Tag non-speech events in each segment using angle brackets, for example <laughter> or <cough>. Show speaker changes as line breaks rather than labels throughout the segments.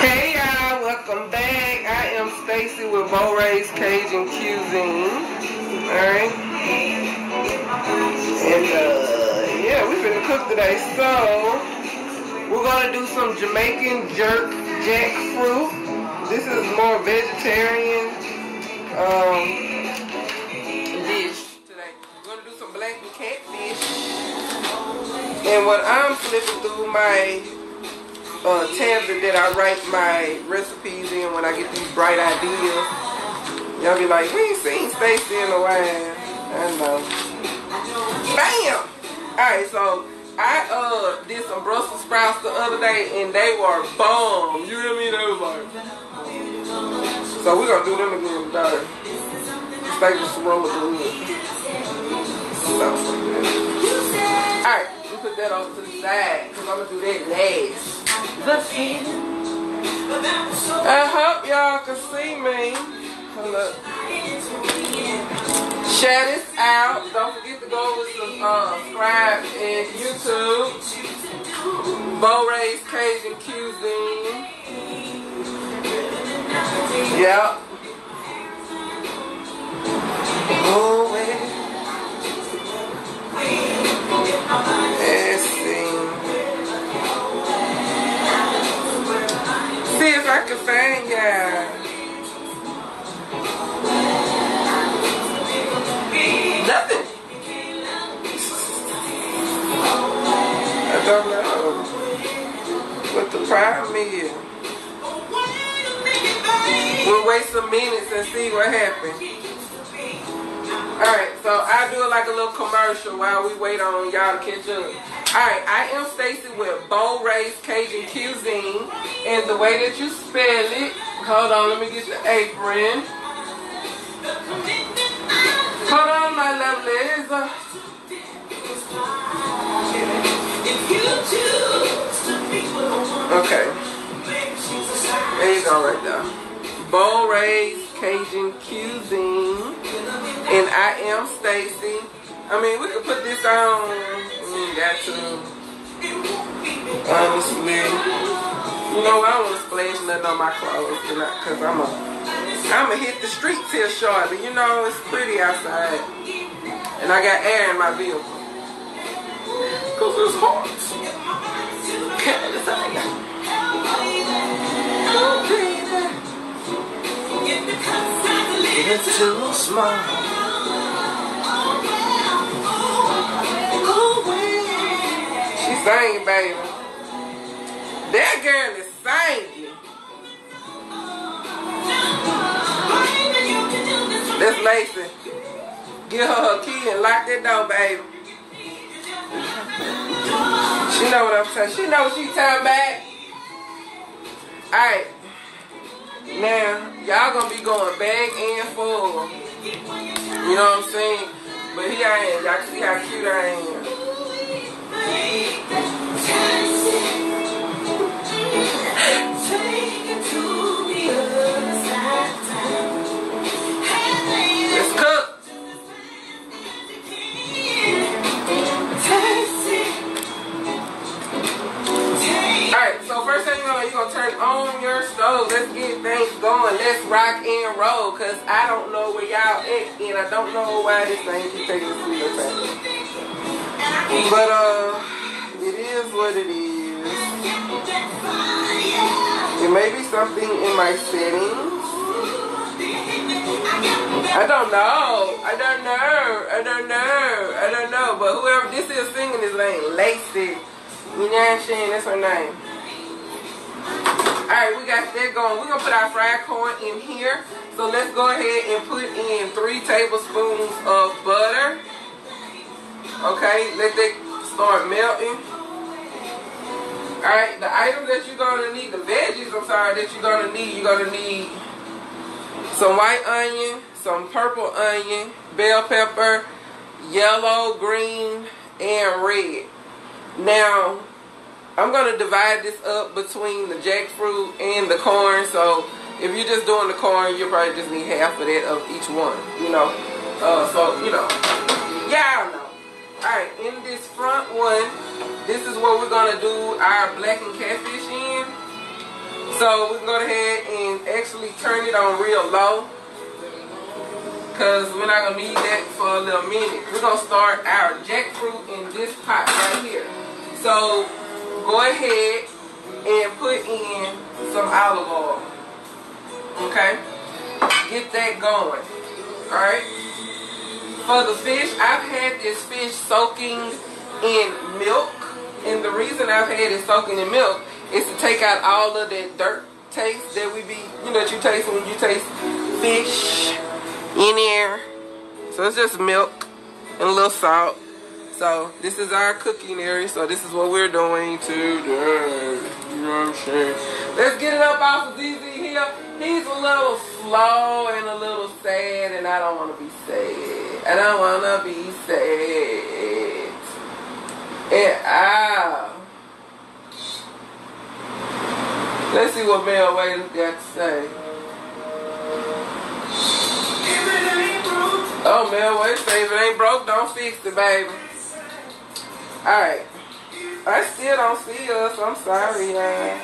Hey y'all, welcome back. I am Stacy with Beaux Raes Cajun Cuisine. Alright. And uh yeah, we're gonna cook today. So we're gonna do some Jamaican jerk jackfruit. This is more vegetarian um dish today. We're gonna do some blackened catfish. And what I'm flipping through my uh, tablet that I write my recipes in when I get these bright ideas. Y'all be like, we ain't seen Stacy in a while. I know. Bam! Alright, so I uh did some Brussels sprouts the other day and they were bomb. You hear me? They was like So we're gonna do them again today. Steak with some roll of So Alright, put that over to the side because I'm gonna do that last. I hope y'all can see me. Hold up. Share this out. Don't forget to go with some uh, subscribe in YouTube. Beaux Raes Cajun Cuisine. Yep. Oh, See if I can find y'all. Nothing. I don't know what the problem is. We'll wait some minutes and see what happens. Alright, so I do it like a little commercial while we wait on y'all to catch up. Alright, I am Stacy with Beaux Raes Cajun Cuisine. And the way that you spell it, hold on, let me get the apron. Hold on, my lovelies. Okay. There you go right there. Beaux Raes Cajun Cuisine. And I am Stacy. I mean, we could put this on. We got to. Honestly. You know, I don't splash nothing on my clothes. Because I'm a, I'm going to hit the streets here shortly. You know, it's pretty outside. And I got air in my vehicle. Because it's hot. Can't It's too small. She singing, baby. That girl is singing. That's Lacey. Give her her key and lock that door, baby. She know what I'm saying. She know she talking about. Alright. Now, y'all gonna be going back and forth. You know what I'm saying? But here I am. Y'all see how cute I am. Let's cook. Alright, so thing you're gonna, turn on your stove. Let's get things going. Let's rock and roll. Cause I don't know where y'all at and I don't know why this thing keep taking so much time. But uh it is what it is. It may be something in my settings. I don't know. I don't know. I don't know. I don't know. But whoever this is singing his name, Lacey. You know what I'm saying? That's her name. Alright, we got that going. We're going to put our fried corn in here. So let's go ahead and put in three tablespoons of butter. Okay, let that start melting. Alright, the items that you're going to need, the veggies, I'm sorry, that you're going to need, you're going to need some white onion, some purple onion, bell pepper, yellow, green, and red. Now, I'm going to divide this up between the jackfruit and the corn. So, if you're just doing the corn, you probably just need half of that of each one, you know. Uh, so, you know, y'all know. Alright, in this front one, this is where we're going to do our blackened catfish in. So we can go ahead and actually turn it on real low. Cause we're not gonna need that for a little minute. We're gonna start our jackfruit in this pot right here. So go ahead and put in some olive oil. Okay? Get that going. Alright? For the fish, I've had this fish soaking in milk. And the reason I've had it soaking in milk is to take out all of that dirt taste that we be, you know, that you taste when you taste fish in there. So it's just milk and a little salt. So this is our cooking area. So this is what we're doing today. You know what I'm saying? Let's get it up off of ZZ here. He's a little slow and a little sad, and I don't want to be sad. I don't want to be sad. And ah. Let's see what Mel Wade got to say. Oh, Mel if it ain't broke, don't fix it, baby. Alright. I still don't see us. I'm sorry, y'all.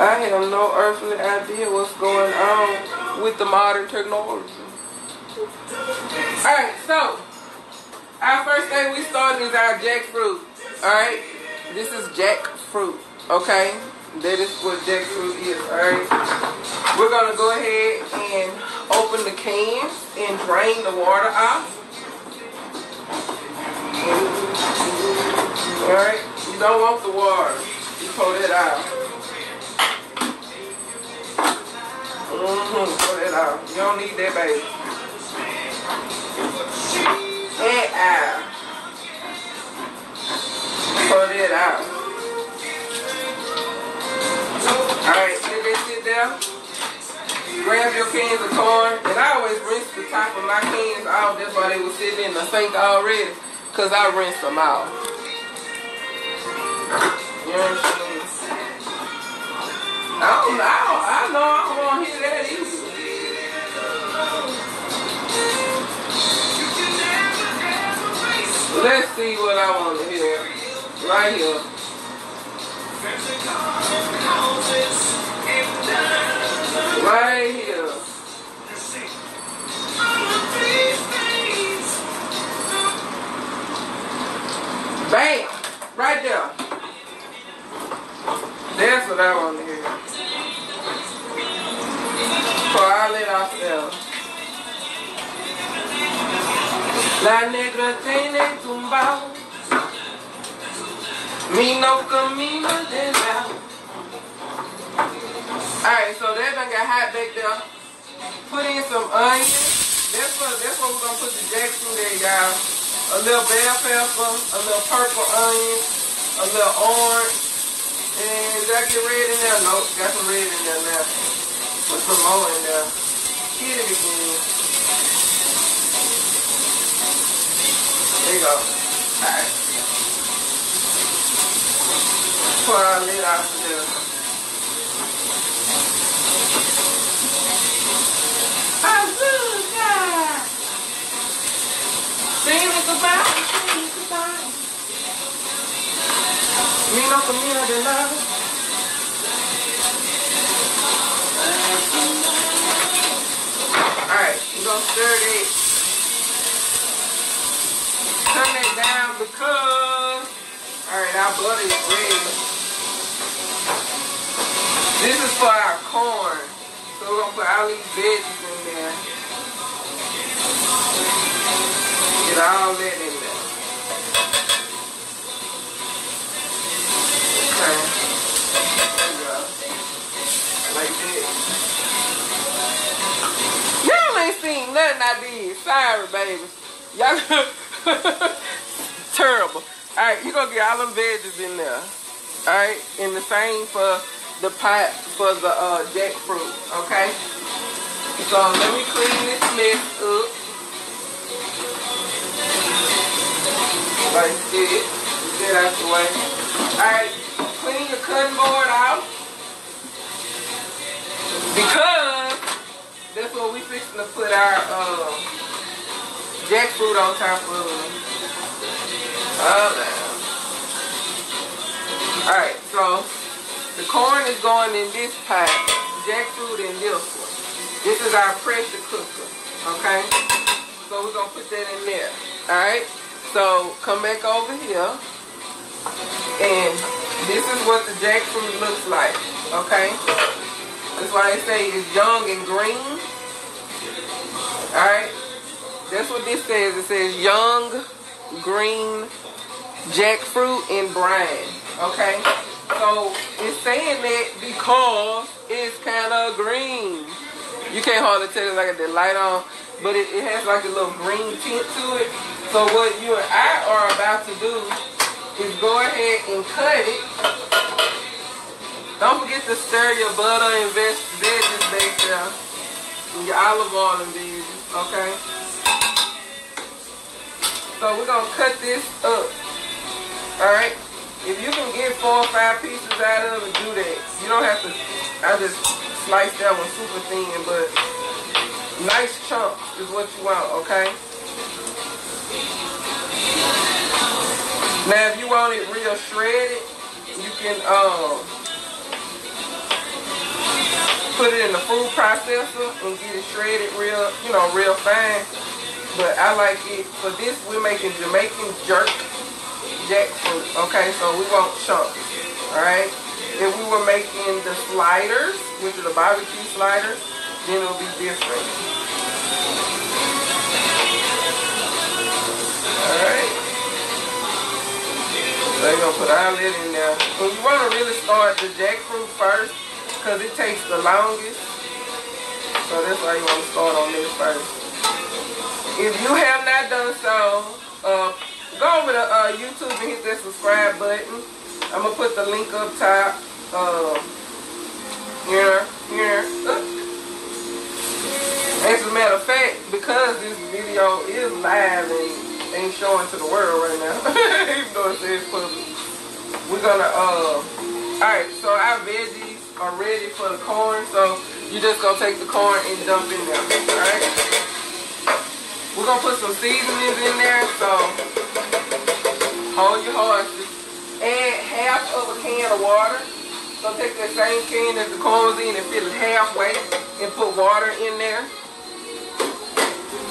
I have no earthly idea what's going on with the modern technology. Alright, so our first thing we started is our jackfruit. Alright? This is jackfruit. Okay? That is what jackfruit is, alright? We're gonna go ahead and open the can and drain the water off. Alright? You don't want the water. You pull it out. Mm-hmm. Pull it out. You don't need that, baby. And out. Pull it out. Alright, let that sit down Grab your cans of corn. And I always rinse the top of my cans off. That's why they were sitting in the sink already. Because I rinse them out. You know what I'm? I don't know. I know I don't want to hear that either. Let's see what I want to hear. Right here. Right here. Bam! Right there. That's what I want to hear. So I'll let there. La negra tiene tumbado Mi no camino de lado Alright, so that done got hot back there. Put in some onions. That's what that's what we're gonna put the jackfruit in, y'all. A little bell pepper, a little purple onion, a little orange. And did I get red in there? Nope, got some red in there now. Put some more in there. Hit it again. There you go. Alright. Pour our lid off of there. Ah, Azúcar! Sing it goodbye, sing it goodbye. Comía de nada. Alright, we're gonna stir it. Turn it down because alright, our butter is ready. This is for our corn. So we're gonna put all these veggies in there. Get all that in there. Okay. There you go. Like this. Y'all ain't seen nothing I did. Sorry, baby. Y'all <laughs> terrible. Alright, you gonna get all them veggies in there. Alright? And the same for the pot for the uh, jackfruit, okay? So let me clean this mess up. Like this. Get out the way. Alright, clean your cutting board out. Because that's what we fixing to put our uh, jackfruit on top of. Oh. Alright, so The corn is going in this pot. Jackfruit in this one. This is our pressure cooker. Okay? So we're going to put that in there. Alright? So come back over here. And this is what the jackfruit looks like. Okay? That's why they say it's young and green. Alright? That's what this says. It says young, green, jackfruit, and brine. Okay? So it's saying that because it's kind of green. You can't hardly tell it like the light on, but it, it has like a little green tint to it. So what you and I are about to do is go ahead and cut it. Don't forget to stir your butter and veggies back there. And your olive oil and veggies, okay? So we're gonna cut this up. Alright? If you can get four or five pieces out of it, do that. You don't have to, I just slice that one super thin, but nice chunks is what you want, okay? Now if you want it real shredded, you can um, put it in the food processor and get it shredded real, you know, real fine. But I like it, for this we're making Jamaican jerk jackfruit. Okay, so we want chunks. Alright? If we were making the sliders, which are the barbecue sliders, then it'll be different. Alright. So you're gonna put all that in there. You wanna really start the jackfruit first, because it takes the longest. So that's why you wanna start on this first. If you have not done so, uh, go over to uh, YouTube and hit that subscribe button. I'm to put the link up top. Uh, here, here. As a matter of fact, because this video is live and ain't showing to the world right now, <laughs> even though it says public, we're gonna, uh, alright, so our veggies are ready for the corn, so you just gonna take the corn and dump in there, alright? We're gonna put some seasonings in there, so hold your horses. Add half of a can of water. So take that same can that the corn was in and fill it halfway and put water in there.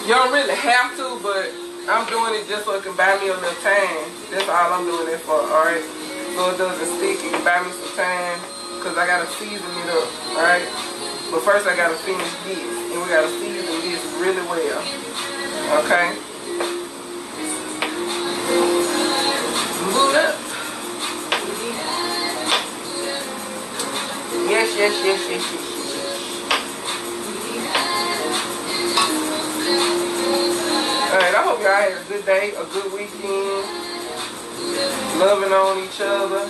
You don't really have to, but I'm doing it just so it can buy me a little time. That's all I'm doing it for, alright? So it doesn't stick, it can buy me some time because I gotta season it up, alright? But first I gotta finish this, and we gotta season this really well. Okay. Boot up. Yes, yes, yes, yes, yes. Alright, I hope y'all had a good day, a good weekend. Loving on each other,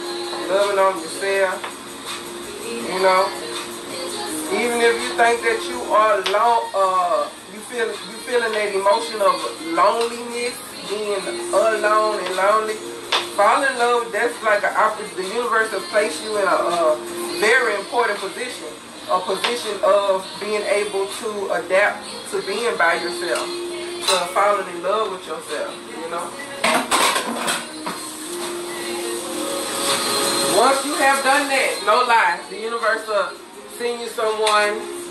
loving on yourself. You know, even if you think that you are alone, uh, you feel you feeling that emotion of loneliness, being alone and lonely, fall in love. That's like. The universe will place you in a, a very important position, a position of being able to adapt to being by yourself, to falling in love with yourself. You know. Once you have done that, no lie, the universe will send you someone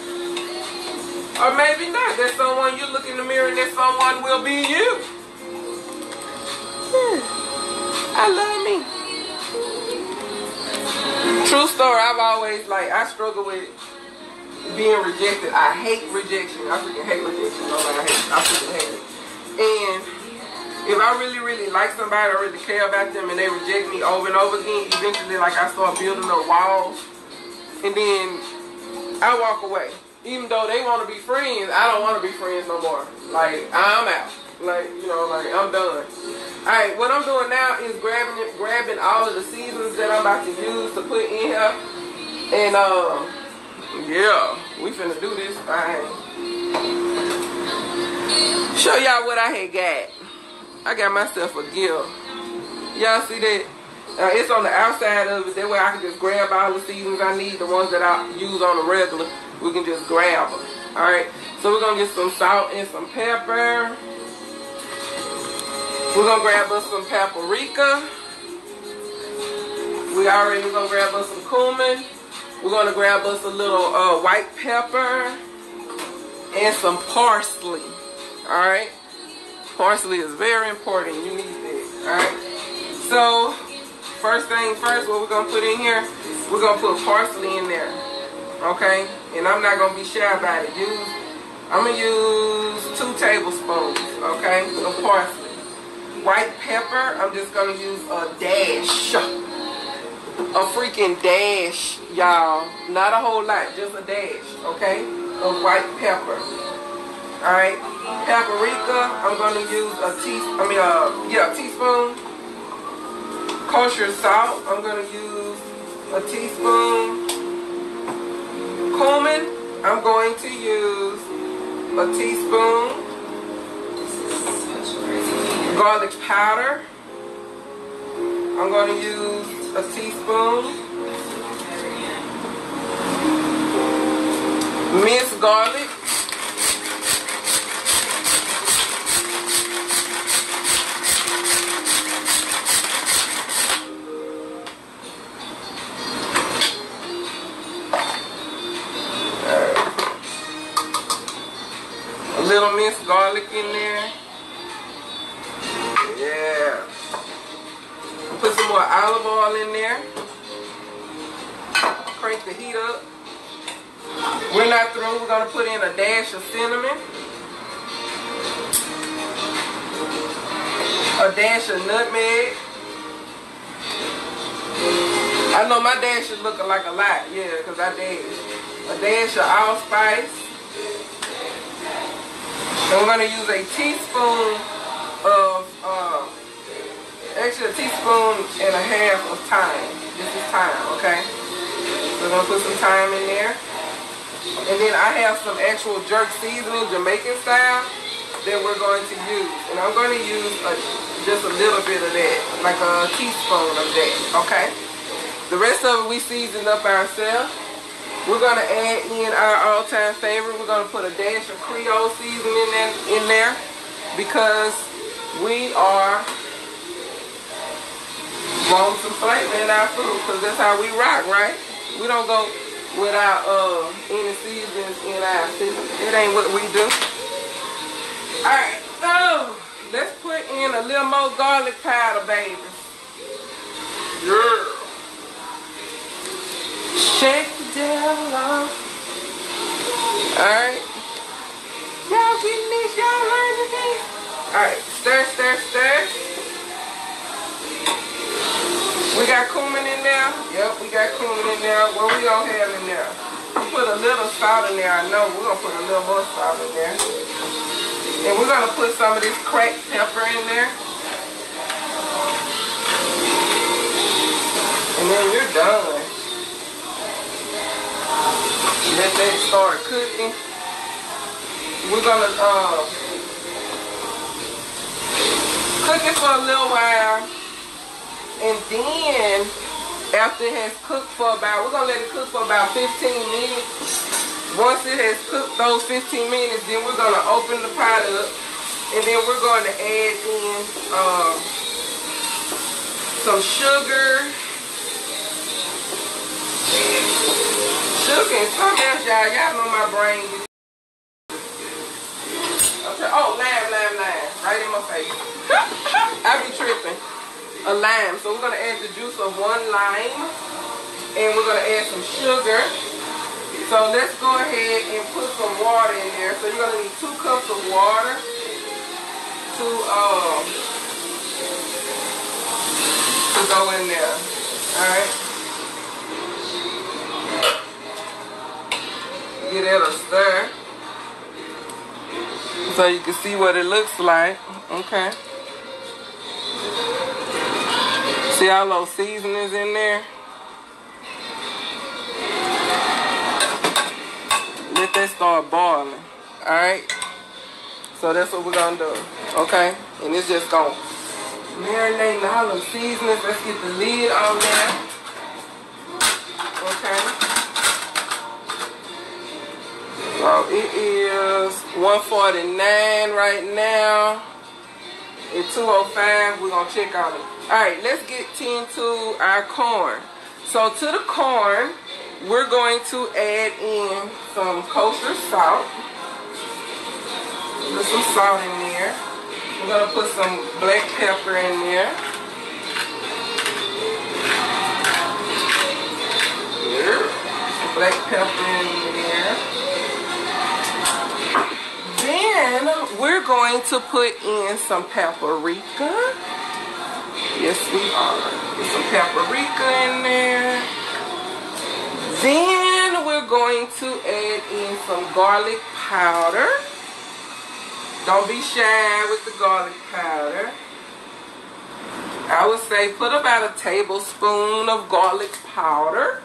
or maybe not. There's someone you look in the mirror and that someone will be you. Hmm. I love me. True story, I've always, like, I struggle with being rejected. I hate rejection. I freaking hate rejection. No, like, I, hate, I freaking hate it. And if I really, really like somebody or really care about them and they reject me over and over again, eventually, like, I start building up walls. And then I walk away even though they want to be friends, I don't want to be friends no more. Like I'm out. Like you know, like I'm done. All right, what I'm doing now is grabbing grabbing all of the seasons that I'm about to use to put in here, and uh, yeah, we finna do this thing. Show y'all what I had got. I got myself a gift. Y'all see that? Uh, it's on the outside of it. That way I can just grab all the seasons I need, the ones that I use on the regular we can just grab them. Alright, so we're going to get some salt and some pepper. We're going to grab us some paprika. We already gonna grab us some cumin. We're gonna grab us a little uh, white pepper and some parsley. All right. Parsley is very important. You need that. All right. So first thing first, what we're gonna put in here, we're gonna put parsley in there. Okay. And I'm not gonna be shy about it. Use. I'm gonna use two tablespoons. Okay. Of parsley. White pepper. I'm just gonna use a dash a freaking dash, y'all. Not a whole lot, just a dash, okay, of white pepper. All right, paprika. I'm gonna use a tea. I mean, uh, yeah, teaspoon. Kosher salt. I'm gonna use a teaspoon. Cumin. I'm going to use a teaspoon. Garlic powder. I'm going to use a teaspoon. Minced garlic. Little minced garlic in there. Yeah. Put some more olive oil in there. Crank the heat up. We're not through. We're going to put in a dash of cinnamon. A dash of nutmeg. I know my dash is looking like a lot. Yeah, because I dash. A dash of allspice. And we're going to use a teaspoon of uh, actually a teaspoon and a half of thyme. This is thyme, okay? We're gonna put some thyme in there. And then I have some actual jerk seasoning, Jamaican style, that we're going to use. And I'm going to use a, just a little bit of that, like a teaspoon of that, okay? The rest of it we seasoned up ourselves. We're going to add in our all-time favorite. We're going to put a dash of Creole seasoning in, in there because we are want some flavor in our food because that's how we rock, right? We don't go without uh, any seasonings in our food. It ain't what we do. Alright, so let's put in a little more garlic powder, baby. Yeah. Shake Alright. Y'all getting this? Y'all learning this? Alright, stir, stir, stir. We got cumin in there. Yep, we got cumin in there. What we don't have in there? We put a little salt in there. I know we're going to put a little more salt in there. And we're going to put some of this cracked pepper in there. And then you're done. Let that start cooking. We're to uh, cook it for a little while. And then after it has cooked for about, we're gonna let it cook for about 15 minutes. Once it has cooked those 15 minutes, then we're gonna open the pot up and then we're going to add in um, some sugar. And something else, y'all. Y'all know my brain. Okay. Oh, lime, lime, lime. Right in my face. <laughs> I be tripping a lime. So we're going to add the juice of one lime. And we're going to add some sugar. So let's go ahead and put some water in there. So you're going to need two cups of water to, uh, to go in there. Alright. Get it a stir. So you can see what it looks like. Okay. See all those seasonings in there? Let that start boiling. Alright? So that's what we're gonna do. Okay? And it's just gonna marinate in all those seasonings. Let's get the lid on there. Okay? So it is 149 right now. It's 205. We're gonna check on it. All right, let's get into our corn. So to the corn, we're going to add in some kosher salt. Put some salt in there. We're to put some black pepper in there. Black pepper in Then we're going to put in some paprika. Yes, we are. Get some paprika in there. Then we're going to add in some garlic powder. Don't be shy with the garlic powder. I would say put about a tablespoon of garlic powder.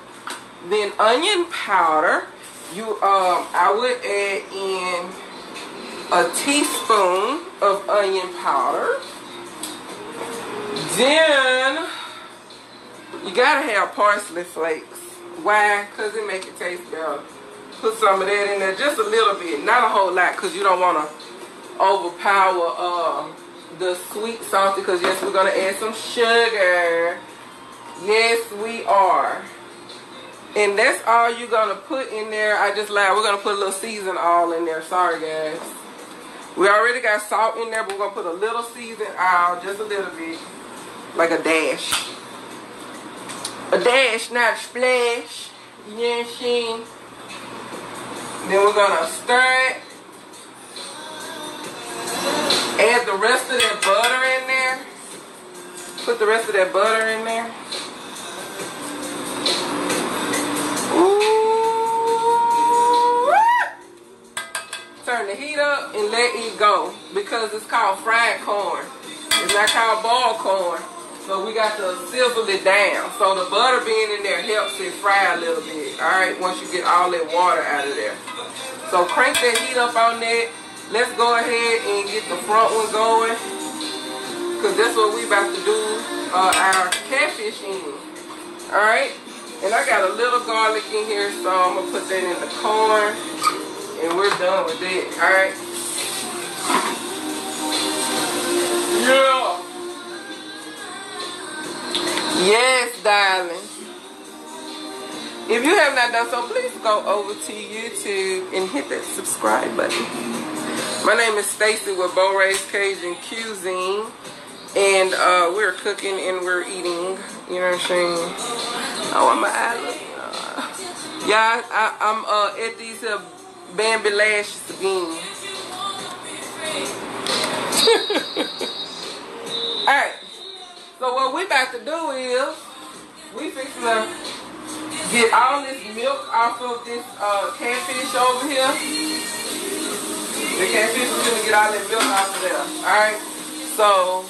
Then onion powder. You um I would add in a teaspoon of onion powder. Then you gotta have parsley flakes. Why? Because it make it taste better. Put some of that in there, just a little bit, not a whole lot, because you don't want to overpower uh, the sweet salty. Because yes, we're gonna add some sugar. Yes, we are. And that's all you're gonna put in there. I just lied. We're gonna put a little season all in there. Sorry, guys. We already got salt in there, but we're gonna put a little season out, uh, just a little bit, like a dash. A dash, not splash. You know what I'm saying? Then we're gonna stir it. Add the rest of that butter in there. Put the rest of that butter in there. Turn the heat up and let it go because it's called fried corn. It's not called boiled corn. So we got to sizzle it down. So the butter being in there helps it fry a little bit. Alright, once you get all that water out of there. So crank that heat up on that. Let's go ahead and get the front one going. Because that's what we about to do uh, our catfish in. Alright? And I got a little garlic in here, so I'm to put that in the corn. And we're done with it. Alright? Yeah! Yes, darling. If you have not done so, please go over to YouTube and hit that subscribe button. My name is Stacy with Beaux Raes Cajun Cuisine. And uh, we're cooking and we're eating. You know what I'm saying? Oh, I'm an island. Uh, yeah, I, I'm uh, at these Bambi lashes again. <laughs> Alright. So what we about to do is we fixing to get all this milk off of this uh, catfish over here. The catfish is gonna get all that milk off of there. Alright? So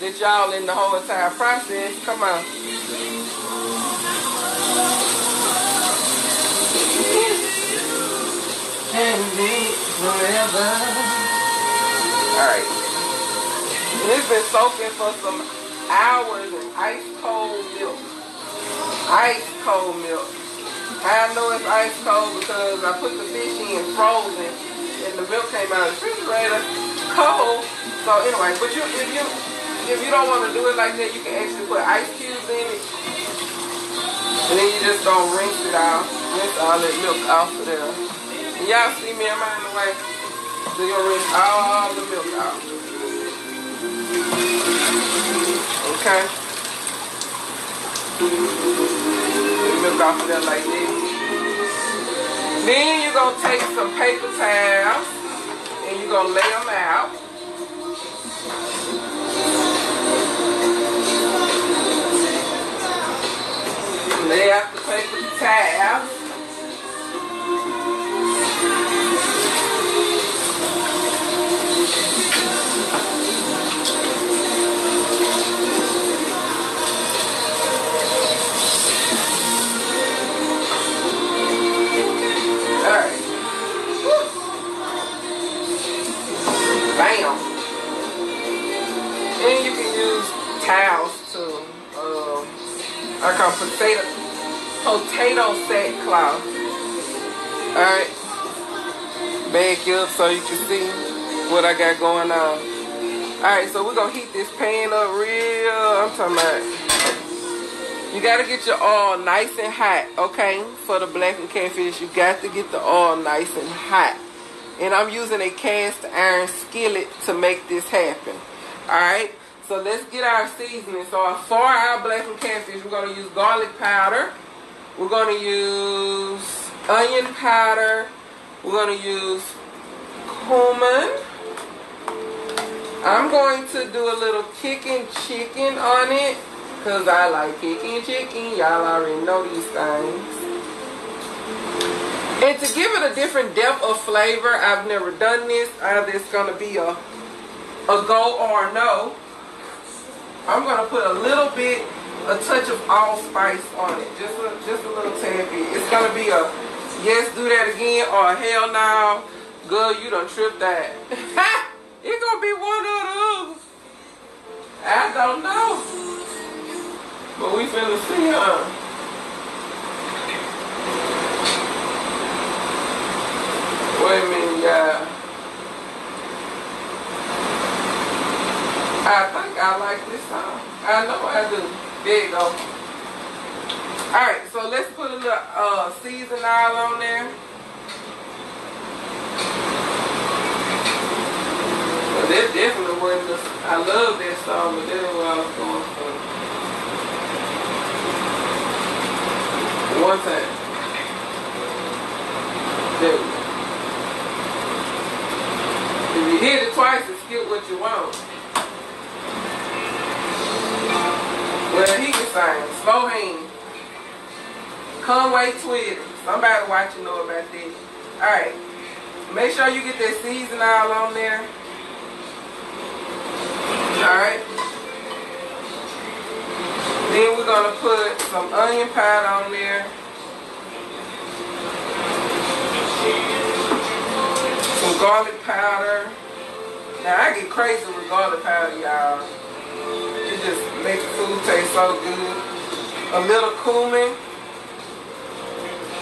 that y'all in the whole entire process. Come on. And be forever. Alright. It's been soaking for some hours in ice cold milk. Ice cold milk. I know it's ice cold because I put the fish in frozen and the milk came out of the refrigerator cold. So anyway, but you if you if you don't want to do it like that, you can actually put ice cubes in it. And then you just don't rinse it out. Rinse all that milk off of there. And y'all see me, am I in the way? So you'll rinse all the milk out. Okay. Milk off of there like this. Then you're to take some paper towels and you're to lay them out. Lay out the paper towels. I call potato, potato sackcloth. Alright. Back up so you can see what I got going on. Alright, so we're gonna heat this pan up real, I'm talking about You got to get your oil nice and hot, okay? For the blackened catfish, you got to get the oil nice and hot. And I'm using a cast iron skillet to make this happen. Alright? So let's get our seasoning. So for our blackened catfish, we're going to use garlic powder. We're going to use onion powder. We're going to use cumin. I'm going to do a little kicking chicken on it because I like kicking chicken. Y'all already know these things. And to give it a different depth of flavor, I've never done this. Either it's going to be a, a go or a no. I'm going to put a little bit, a touch of allspice on it. Just a, just a little tad bit. It's going to be a yes, do that again or hell no. Girl, you done tripped that. it's going to be one of those. I don't know. But we finna see, huh? Wait a minute, y'all. I think I like this song. I know I do. There you go. Alright, so let's put a little uh, season oil on there. But that definitely wasn't the, I love that song, but that ain't what I was going for. One time. There we go. If you hit it twice, it's get what you want. Well, he can sing. Slow. Conway Twitty. Somebody watching know about this. Alright. Make sure you get that season oil on there. Alright. Then we're going to put some onion powder on there. Some garlic powder. Now I get crazy with garlic powder, y'all. It the food taste so good. A little cumin.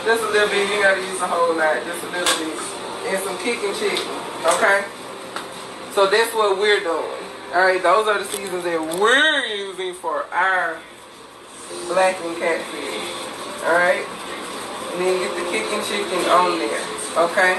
Just a little bit. You gotta use a whole lot. Just a little bit. And some kicking chicken. Okay? So that's what we're doing. Alright, those are the seasons that we're using for our blackened catfish. Alright? And then get the kicking chicken on there. Okay?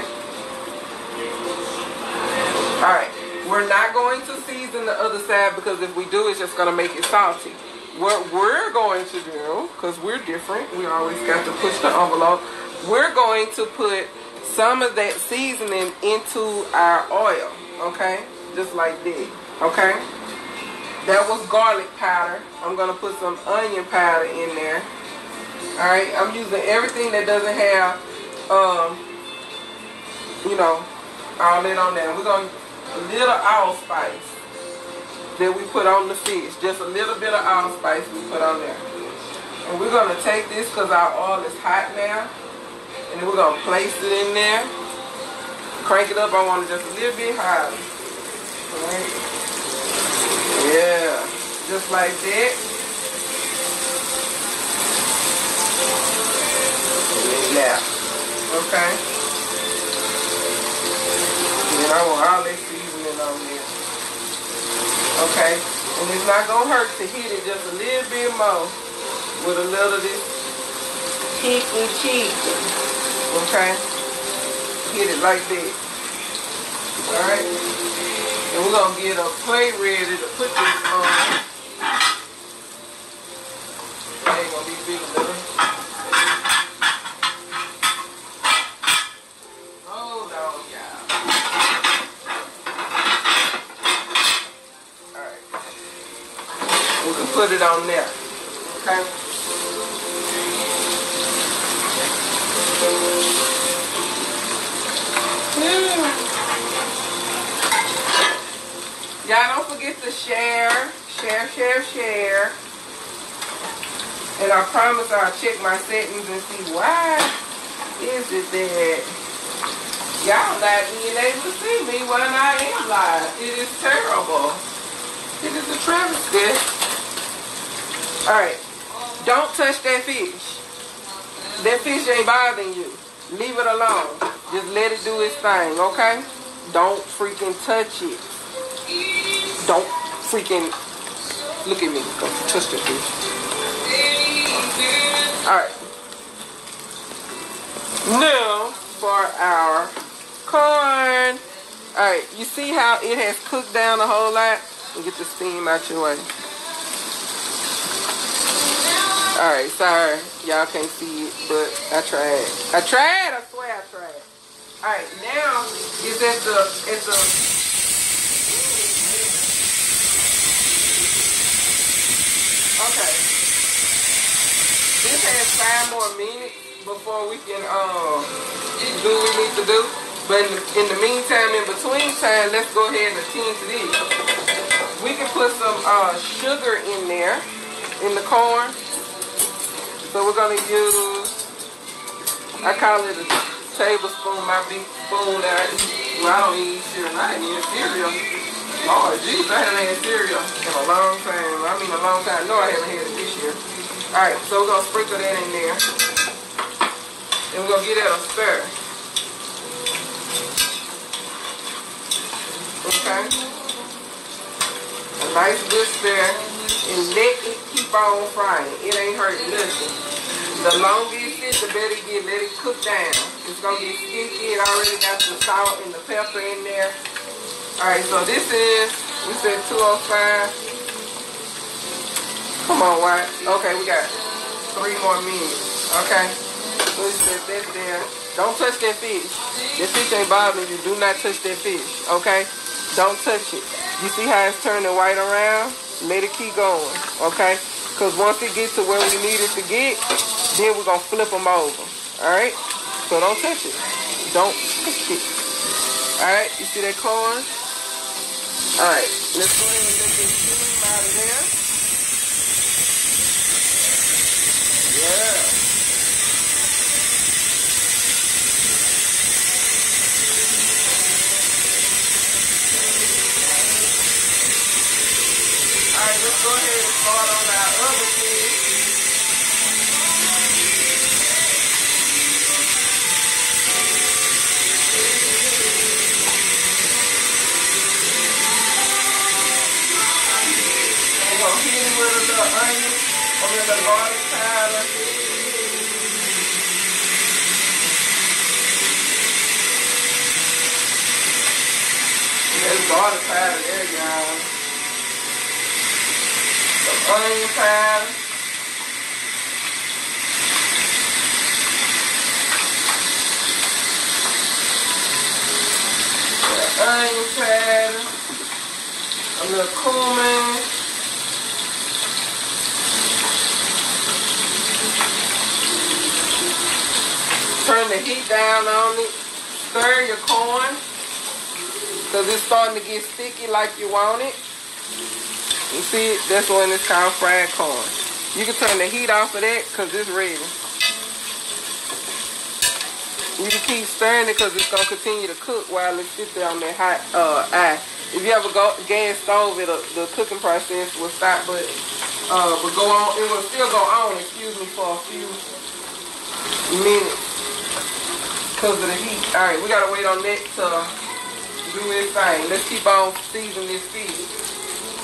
Alright. We're not going to season the other side because if we do, it's just going to make it salty. What we're going to do, because we're different, we always got to push the envelope, we're going to put some of that seasoning into our oil, okay? Just like this, okay? That was garlic powder. I'm going to put some onion powder in there. Alright, I'm using everything that doesn't have, um, you know, all in on there. We're going to a little allspice that we put on the fish. Just a little bit of allspice we put on there. And we're going to take this because our oil is hot now. And we're going to place it in there. Crank it up. I want it just a little bit higher. Right. Yeah. Just like that. Yeah. Okay. And I want all this on there. Okay? And it's not going to hurt to hit it just a little bit more with a little of this chicken chicken. Okay? Hit it like this. Alright? And we're going to get a plate ready to put this on. Going to be big enough. Put it on there. Okay? Mm. Y'all don't forget to share, share, share, share. And I promise I'll check my settings and see why is it that y'all not being able to see me when I am live. It is terrible. It is a travesty. Alright. Don't touch that fish. That fish ain't bothering you. Leave it alone. Just let it do its thing, okay? Don't freaking touch it. Don't freaking look at me. Don't touch that fish. Alright. Now for our corn. Alright, you see how it has cooked down a whole lot? And get the steam out your way. Alright, sorry. Y'all can't see it, but I tried. I tried, I swear I tried. Alright, now is at the at the Okay. This has five more minutes before we can um do what we need to do. But in the, in the meantime, in between time, let's go ahead and attend to this. We can put some uh, sugar in there, in the corn. So we're gonna use, I call it a tablespoon, my big spoon that I eat. Well, I don't eat cereal, I ain't eat cereal. Lord Jesus, I haven't had cereal in a long time. I mean a long time. No, I haven't had it this year. Alright, so we're gonna sprinkle that in there. And we're gonna get that a stir. Okay? A nice good stir. And let it keep on frying. It ain't hurting nothing. The longer it sits, the better it get. Let it cook down. It's gonna get sticky. It already got the salt and the pepper in there. Alright, so this is, we said 205. Come on, White. Okay, we got three more minutes. Okay? So we said that there. Don't touch that fish. That fish ain't bothering you. Do not touch that fish. Okay? Don't touch it. You see how it's turning white around? Let it keep going. Okay? Because once it gets to where we need it to get, then we're going to flip them over. Alright? So don't touch it. Don't touch it. Alright? You see that corn? Alright. Let's go ahead and get this steam out of there. Yeah. Alright, let's go ahead and start on our other it with a little onion, a garlic powder. There's garlic powder there, y'all. Some onion powder. A little cumin. Turn the heat down on it. Stir your corn. Because it's starting to get sticky like you want it. You see? That's when it's called fried corn. You can turn the heat off of that because it's ready. You can keep stirring it because it's going to continue to cook while it sits there on that hot uh, eye. If you ever go gas stove, it the cooking process will stop, but uh, but go on. It will still go on. Excuse me for a few minutes because of the heat. All right, we gotta wait on that to do its thing. Let's keep on seasoning this fish.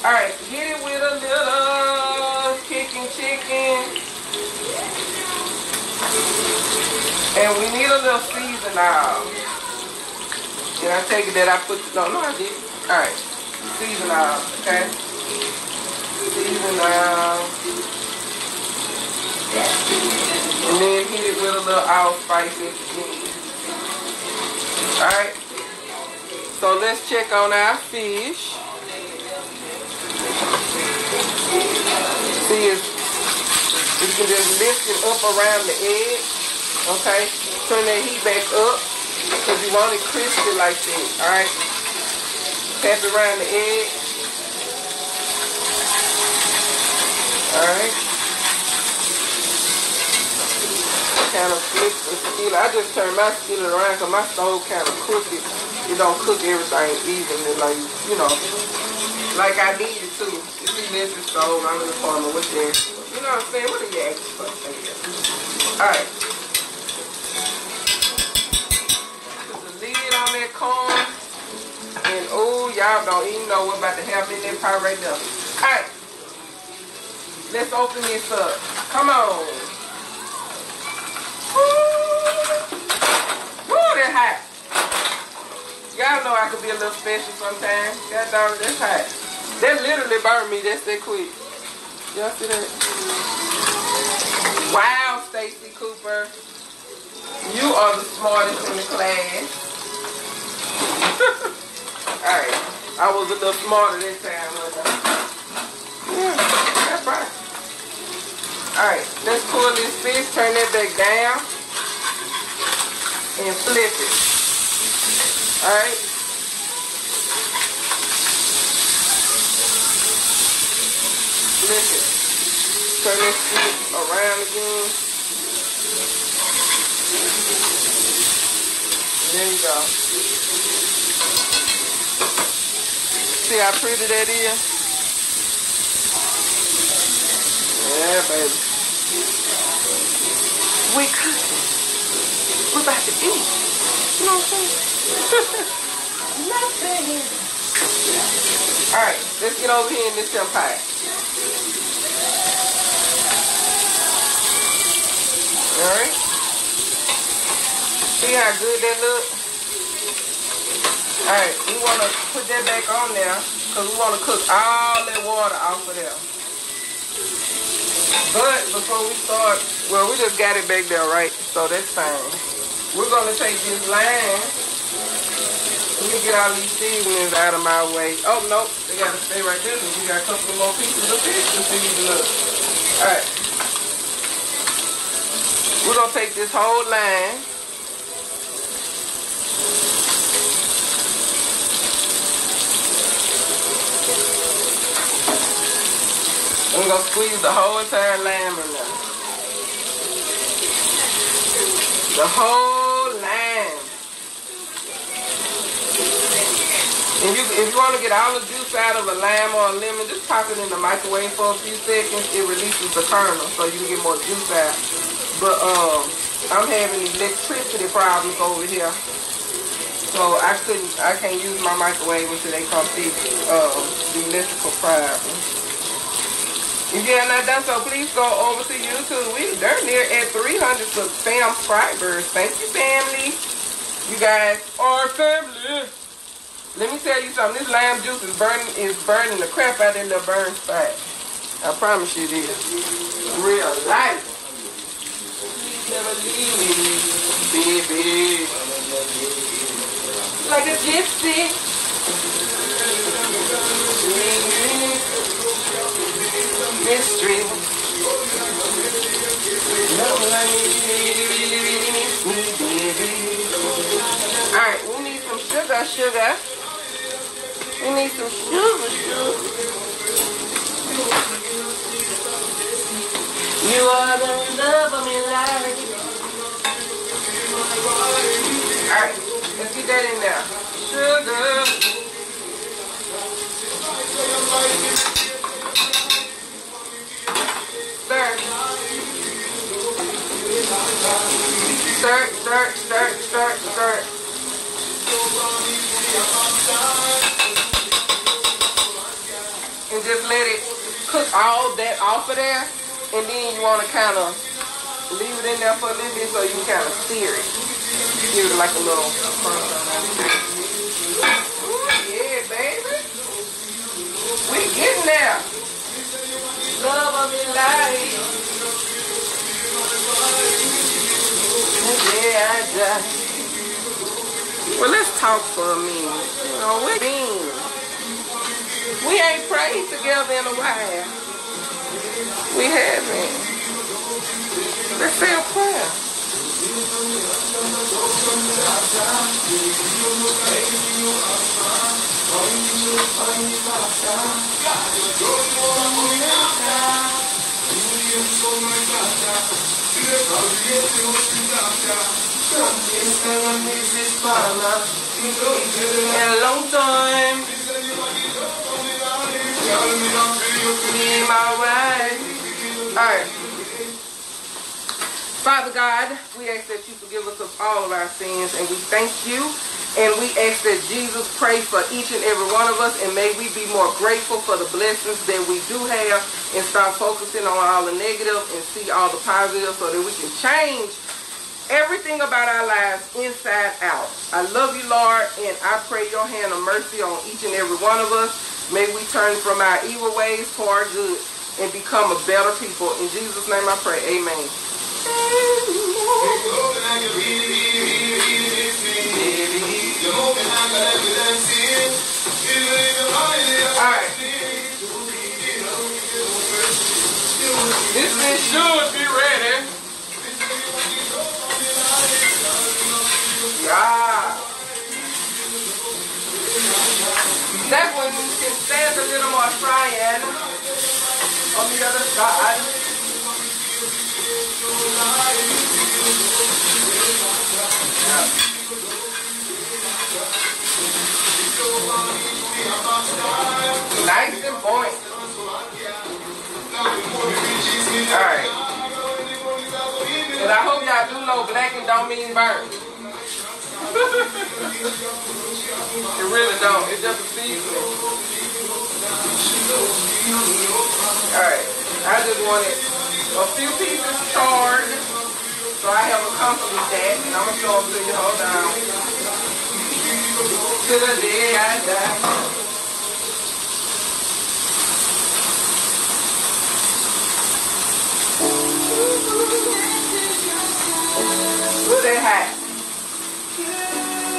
All right, hit it with a little kicking chicken. And we need a little season now. Did I take it that I put, no, no I did. All right, season now, okay? Season now. And then hit it with a little allspice end. All right. So let's check on our fish. See if you can just lift it up around the edge. Okay. Turn that heat back up because you want it crispy like that. All right. Tap it around the edge. All right. kind of flip the skillet. I just turned my skillet around because my stove kind of crooked. It don't cook everything evenly like, you know, like I need it to three business sold. I'm in the apartment. What's your answer? You know what I'm saying? What are your answers for? Alright. Put the lid on that corn. And oh, y'all don't even know what about to happen in that pie right there. Alright. Let's open this up. Come on. Woo! Woo, that hot. Y'all know I could be a little special sometimes. That dog, that's hot. That literally burned me. That's that quick. Y'all see that? Wow, Stacy Cooper. You are the smartest in the class. <laughs> Alright. I was a little smarter this time, wasn't I? Yeah, that's right. Alright, let's pull this fish, turn that back down, and flip it. Alright? It. Turn this fish around again. There you go. See how pretty that is? Yeah, baby. We cooking. We're about to eat. You know what I'm saying? <laughs> Nothing. Alright, let's get over here in this empire. Alright. See how good that look? Alright, we want to put that back on there because we want to cook all that water off of there. But before we start, well, we just got it back there, right? So that's fine. We're going to take this line. Let me get all these seasonings out of my way. Oh, nope. They got to stay right there. We got a couple more pieces of fish to season up. Alright. We're going to take this whole line. I'm gonna squeeze the whole entire lamb in there. The whole lamb. If you if you want to get all the juice out of a lamb or a lemon, just pop it in the microwave for a few seconds. It releases the kernel, so you can get more juice out. But um, I'm having electricity problems over here, so I couldn't I can't use my microwave until they come fix uh, the electrical problem. If you have not done so, please go over to YouTube. We they're near at 300 subscribers. Thank you, family. You guys are family. Let me tell you something. This lamb juice is burning is burning the crap out in the burn spot. I promise you this. Real life. Never leave me, baby. Like a gypsy. Mystery. Alright, we need some sugar, sugar. We need some sugar, sugar. You are the of life. Alright, let's get that in there. Sugar. Stir. Stir, stir, stir, stir, stir. And just let it cook all that off of there. And then you want to kind of leave it in there for a little bit so you can kind of sear it. Sear it like a little Ooh, yeah, baby. We getting there love of your life. Yeah, I just. Well, let's talk for a minute. You know, we. We ain't prayed together in a while. We haven't. Let's say a prayer. In a long time. Me, my wife. Alright. Father God, we ask that you forgive us of all of our sins, and we thank you. And we ask that Jesus pray for each and every one of us, and may we be more grateful for the blessings that we do have, and stop focusing on all the negative and see all the positive, so that we can change everything about our lives inside out. I love you, Lord, and I pray your hand of mercy on each and every one of us. May we turn from our evil ways toward good and become a better people. In Jesus' name I pray. Amen. Alright. This thing should be ready. Yeah. That one a little more trying on the other side. Nice and. Alright. And I hope y'all do know black and don't mean burn. <laughs> it really don't. It's just a seasoning. Alright. I just wanted a few pieces charred. So I have accomplished that. And I'm going to show them to you. Hold on. To the day I die. At that.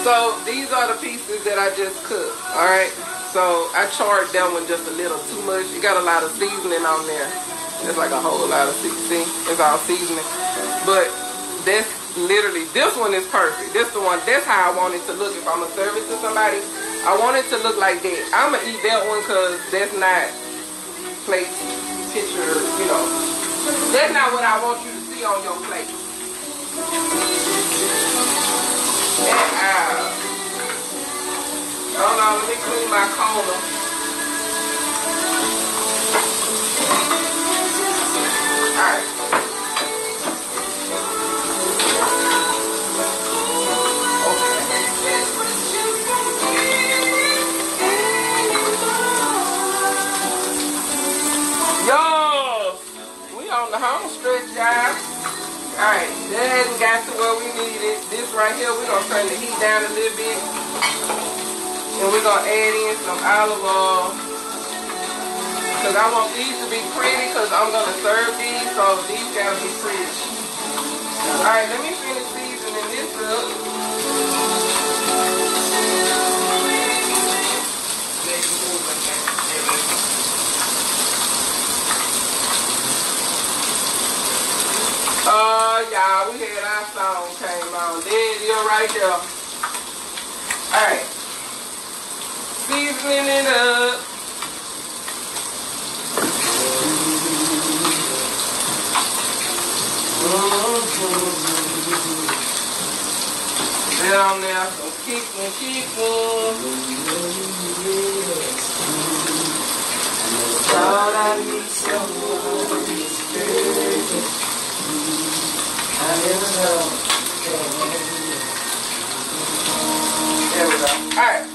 So these are the pieces that I just cooked. Alright. So I charred that one just a little too much. You got a lot of seasoning on there. It's like a whole lot of seasoning. It's all seasoning. But that's literally this one is perfect. This the one that's how I want it to look if I'm serve it to somebody. I want it to look like that. I'm gonna eat that one because that's not plate picture, you know. That's not what I want you to see on your plate. And uh, hold on, let me clean my corner. Alright. Yo, we on the home stretch, y'all. Alright, that got to where we need it. This right here, we're gonna turn the heat down a little bit. And we're gonna add in some olive oil. Cause I want these to be pretty cause I'm gonna serve these, so these gotta be pretty. Alright, let me finish seasoning this up. Uh, y'all, we had our song came on. There it is right there. Alright. Seasoning it up. On there, some kicking, kicking. Thought I need someone I never know. There we go. Alright.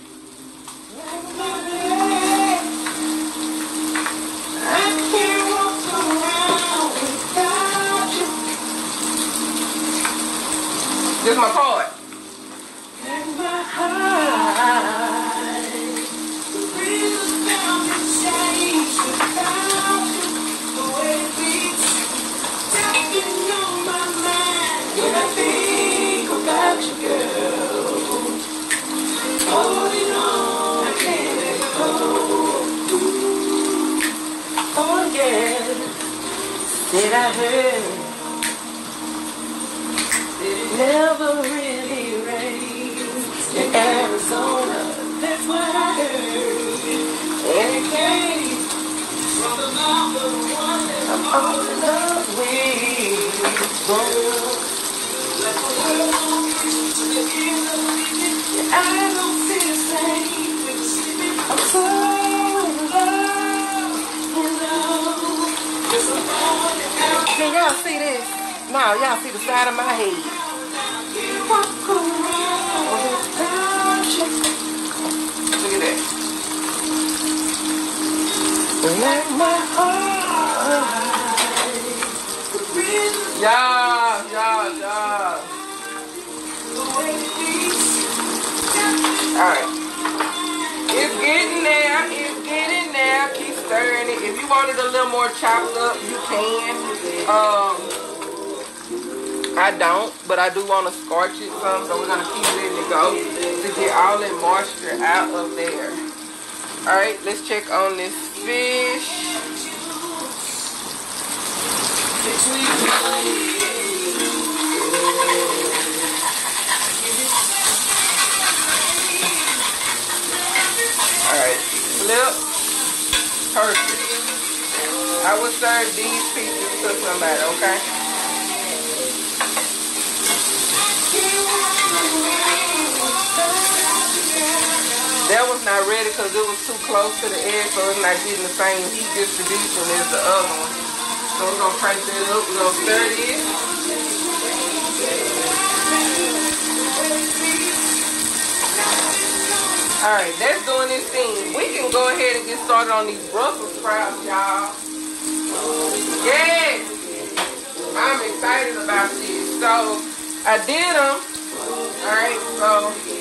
go. Oh yeah, did I heard never really rains in Arizona? That's what I heard. And it came from the one that all love let the world know of the. I don't feel the same. Can y'all see this? No, y'all see the side of my head. Yeah, yeah, yeah. Alright. It's getting there. It's getting there. Keep stirring it. If you want it a little more chopped up, you can. Um, I don't, but I do want to scorch it some, so we're going to keep letting it go to get all that moisture out of there. Alright, let's check on this fish. Flip. Perfect. I will serve these pieces to somebody, okay? That was not ready because it was too close to the edge, so it's not getting the same heat distribution as the other one. So we're gonna crank that up, we're gonna stir it. Alright, that's doing this thing. We can go ahead and get started on these Brussels sprouts, y'all. Yes! I'm excited about this. So, I did them. Alright, so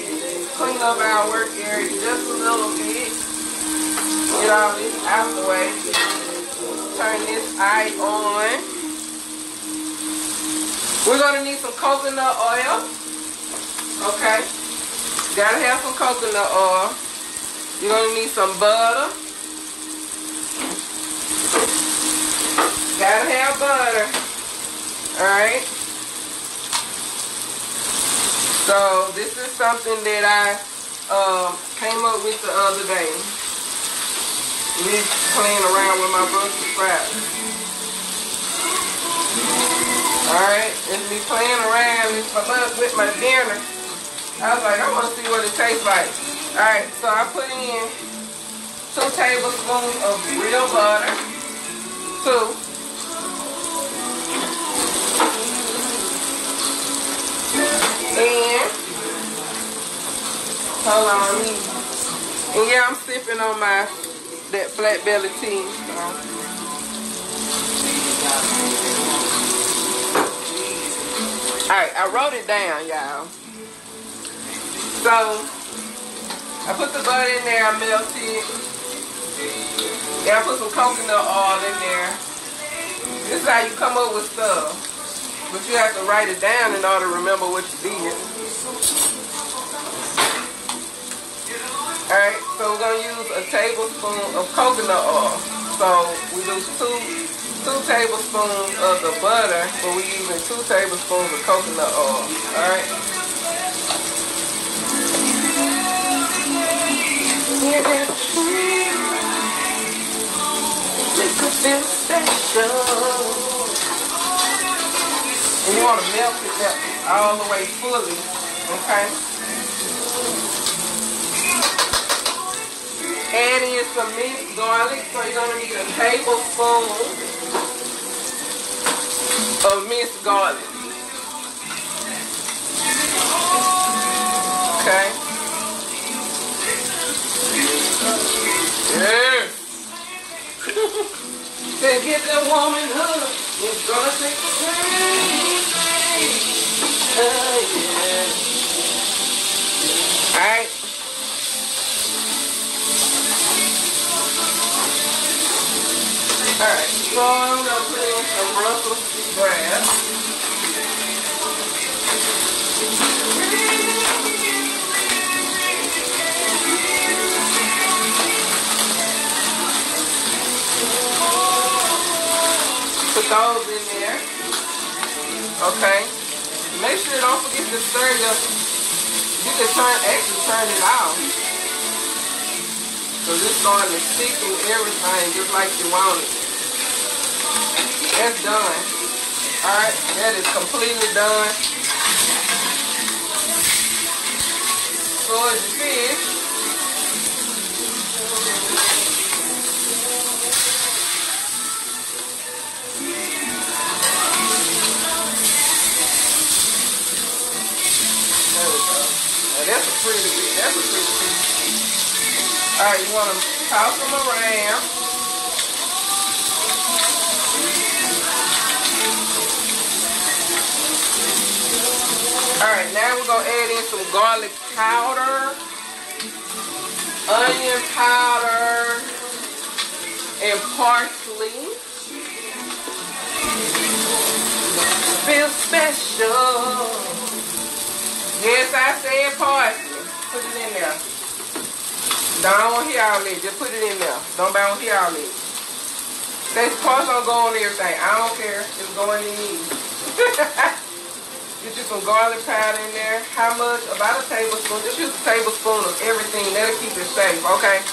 clean up our work area just a little bit. Get all this out the way. Turn this eye on. We're gonna need some coconut oil. Okay. Gotta have some coconut oil. You're gonna need some butter. Gotta have butter. Alright. So this is something that I um, came up with the other day. Me playing around with my Brussels sprouts. Alright, it's me playing around with my, with my dinner. I was like, I want to see what it tastes like. Alright, so I put in two tablespoons of real butter. Two. And, hold on, and yeah, I'm sipping on my, that flat belly tea. Alright, I wrote it down, y'all. So, I put the butter in there, I melted it. Then I put some coconut oil in there. This is how you come up with stuff. But you have to write it down in order to remember what you did. Alright, so we're going to use a tablespoon of coconut oil. So we do two, two tablespoons of the butter, but we're using two tablespoons of coconut oil. Alright? Feel special. And you want to melt it it all the way fully, okay? Add in some minced garlic, so you're gonna need a tablespoon of minced garlic. Okay. Yes. <laughs> Then get that woman hood. It's gonna take a. Oh, yeah. Alright. Alright, so I'm gonna put in some Brussels sprouts. Those in there. Okay. Make sure you don't forget to stir your you can turn actually turn it off. Cause it's starting to stick and everything just like you want it. That's done. Alright, that is completely done. So is your fish. Pretty big. That's a pretty piece. All right, you want to toss them around. All right, now we're gonna add in some garlic powder, onion powder, and parsley. Feel special. Yes, I said parsley. Put it in there. Don't want to hear all that. Just put it in there. Don't want to hear all that. That parsley don't go on everything. I don't care. It's going in these. Get <laughs> you some garlic powder in there. How much? About a tablespoon. Just use a tablespoon of everything. That'll keep it safe, okay?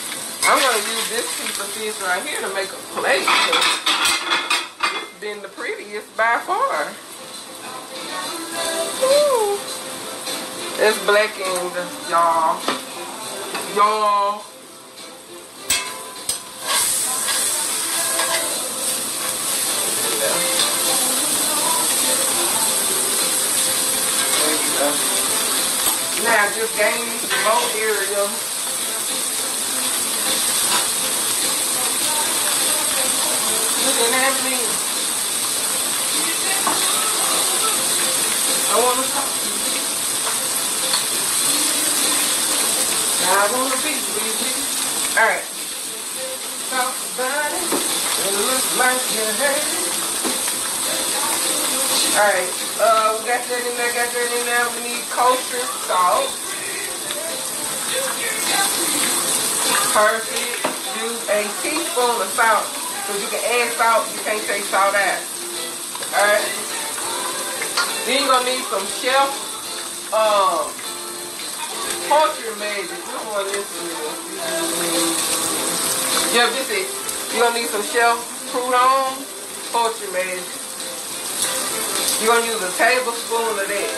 I'm going to use this piece of fish right here to make a plate. It's been the prettiest by far. It's blackened, y'all. Y'all. Now just gain me some more area. Looking at me. I want to talk to you. I want to be with you. Alright. Talk about it. It looks like you're hurting. Alright, uh, we got that in there, got that in there. We need kosher salt. Perfect. Use a teaspoon of salt. Because you can add salt, you can't take salt out. Alright. Then you're going to need some chef um, poultry magic. This is? Yeah, this is. You're to need some chef crouton poultry magic. You're to use a tablespoon of that.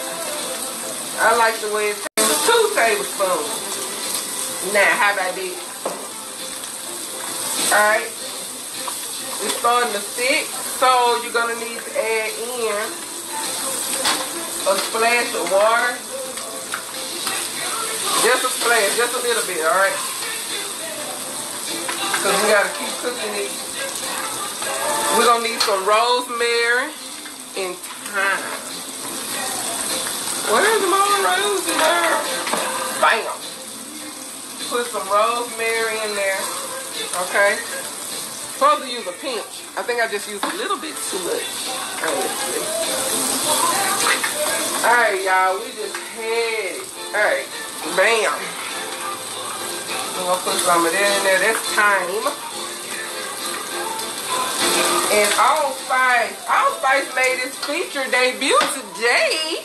I like the way it tastes. Two tablespoons. Now, how about this? Alright. It's starting to stick. So, you're to need to add in a splash of water. Just a splash. Just a little bit, alright? Because we got to keep cooking it. We're going to need some rosemary and thyme. Where's more rose in there? Bam. Put some rosemary in there. Okay. Supposed to use a pinch. I think I just used a little bit too much. Alright, y'all. We just had it. Alright. Bam. I'm gonna put some of that in there. That's thyme. And Allspice, Allspice made its feature debut today.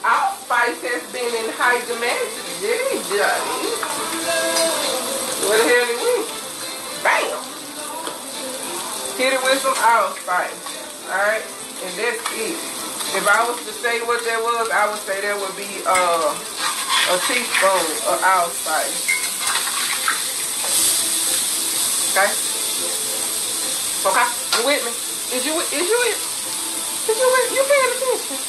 Allspice has been in high demand today, Johnny. What the hell did we? Bam! Hit it with some Allspice. Alright? And that's it. If I was to say what that was, I would say that would be uh, a teaspoon of Allspice. Okay? Okay? You with me? Is you is you with is you with you paying attention?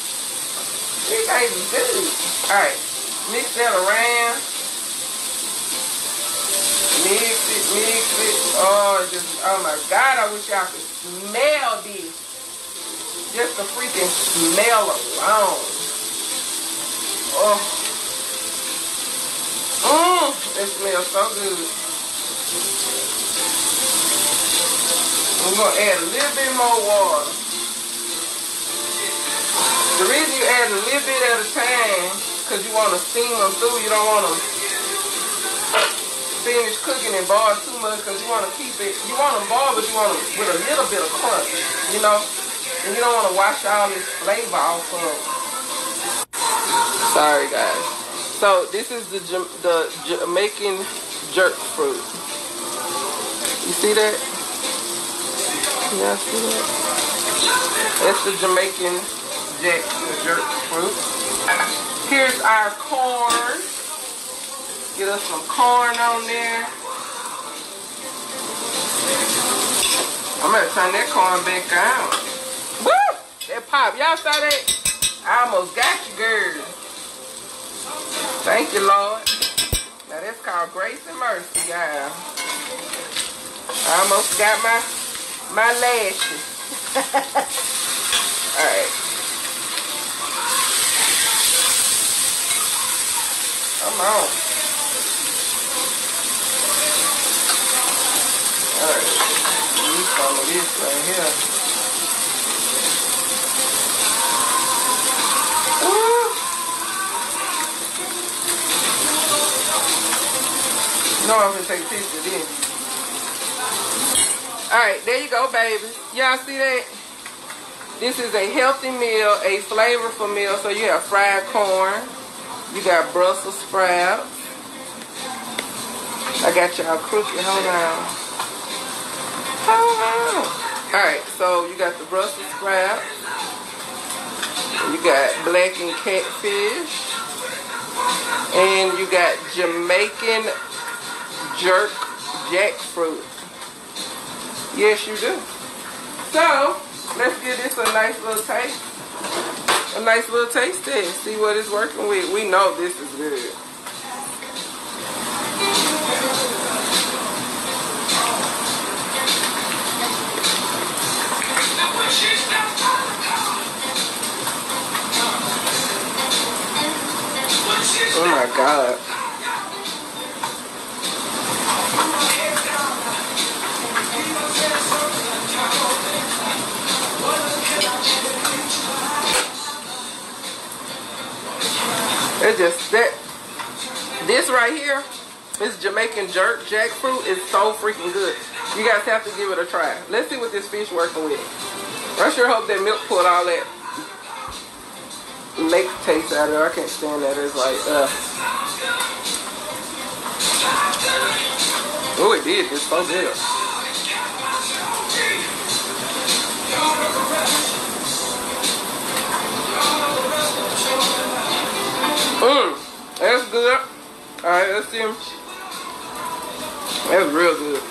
You baby good. Alright. Mix that around. Mix it, mix it. Oh just oh my god, I wish y'all could smell this. Just the freaking smell alone. Oh. Mmm, it smells so good. We're going to add a little bit more water. The reason you add a little bit at a time, because you want to steam them through. You don't want to finish cooking and boil too much because you want to keep it, you want them boiled, but you want them with a little bit of crunch, you know? And you don't want to wash all this flavor off of Sorry, guys. So this is the the Jamaican jerk fruit. You see that? Yeah, see that? It's the Jamaican jack jerk fruit. Here's our corn. Get us some corn on there. I'm gonna turn that corn back on. Woo! That pop. Y'all saw that? I almost got you, girl. Thank you, Lord. Now that's called grace and mercy, y'all. I almost got my my lashes. <laughs> All right. Come on. All right. Use some of this right here. I'm gonna take a picture then. Alright, there you go, baby. Y'all see that? This is a healthy meal, a flavorful meal. So you have fried corn. You got Brussels sprouts. I got y'all crooked. Hold on. Hold on. Alright, so you got the Brussels sprouts. You got blackened catfish. And you got Jamaican jerk jackfruit. Yes, you do. So, let's give this a nice little taste. A nice little taste test. See what it's working with. We know this is good. Oh my God. It's just that this right here, this Jamaican jerk jackfruit is so freaking good. You guys have to give it a try. Let's see what this fish working with. I sure hope that milk pulled all that lake taste out of it. I can't stand that. It's like, uh. Oh, it did. It's so good. Mmm, that's good. All right, let's see. That's real good.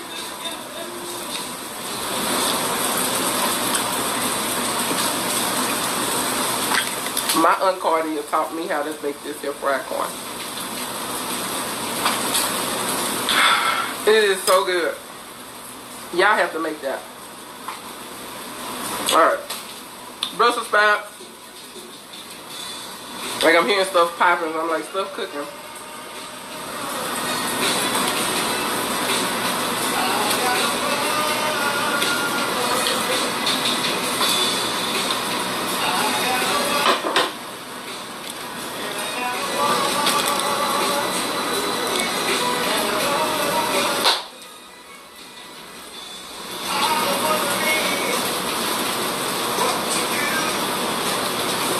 My Aunt Cardia taught me how to make this here fried corn. It is so good. Y'all have to make that. Alright. Brussels sprouts. Like I'm hearing stuff popping. I'm like, stuff cooking.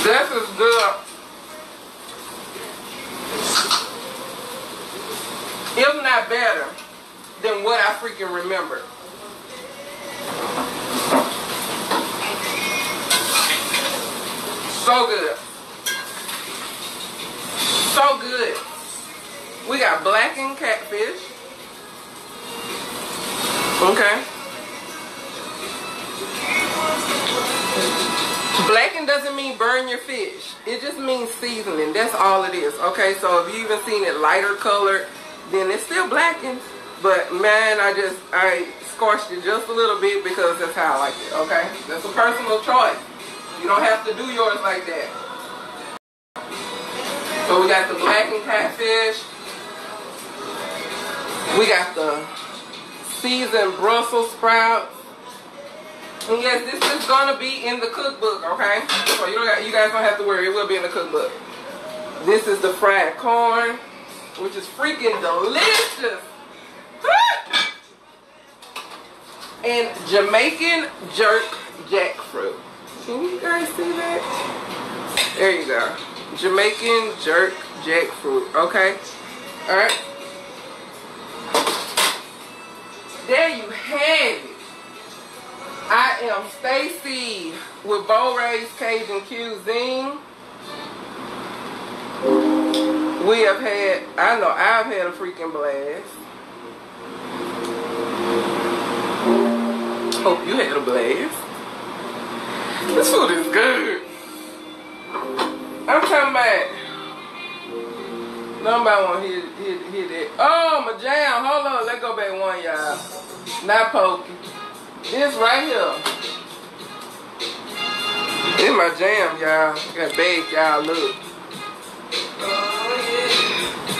This is good. If not better than what I freaking remember. So good. So good. We got blackened catfish. Okay. Blackened doesn't mean burn your fish. It just means seasoning. That's all it is. Okay, so if you even seen it lighter colored, then it's still blackened. But man, I just I scorched it just a little bit because that's how I like it. Okay, that's a personal choice. You don't have to do yours like that. So we got the blackened catfish. We got the seasoned Brussels sprouts. And yes, this is gonna be in the cookbook, okay? So you don't you guys don't have to worry, it will be in the cookbook. This is the fried corn, which is freaking delicious. <laughs> and Jamaican jerk jackfruit. Can you guys see that? There you go. Jamaican jerk jackfruit, okay? Alright. There you have it. I am Stacy with Beaux Raes Cajun Cuisine. We have had, I know I've had a freaking blast. Hope you had a blast. This food is good. I'm talking about,
Nobody want to hear, hear, hear that. Oh, my jam. Hold on. Let's go back one, y'all. Not pokey. This right here. This my jam, y'all. Got big, y'all. Look. Oh, yeah.